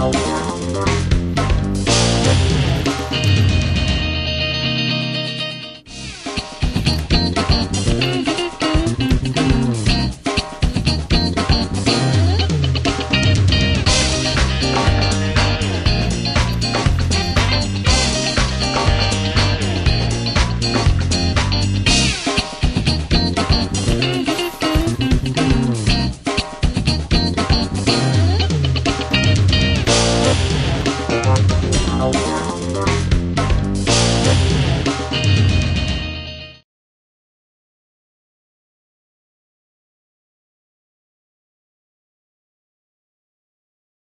Oh.